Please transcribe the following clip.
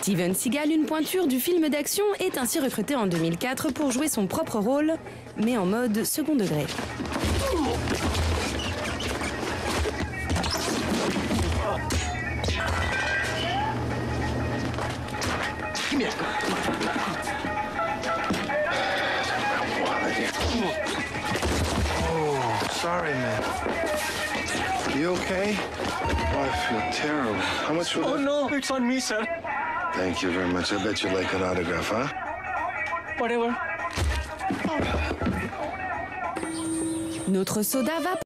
Steven Seagal, une pointure du film d'action, est ainsi recruté en 2004 pour jouer son propre rôle, mais en mode second degré. Man. You okay? Oh, I feel terrible. How much for Oh that? no, it's on me, sir. Thank you very much. I bet you'd like an autograph, huh? Whatever. Notre soda va